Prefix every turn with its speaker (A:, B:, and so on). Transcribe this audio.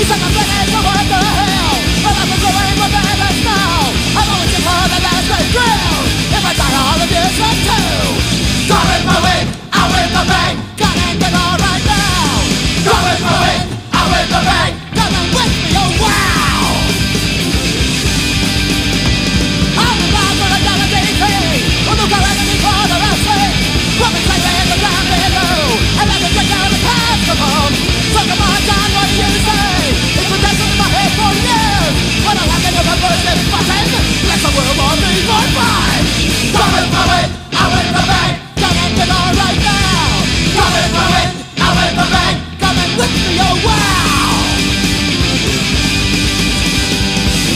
A: It's like I'm getting the weather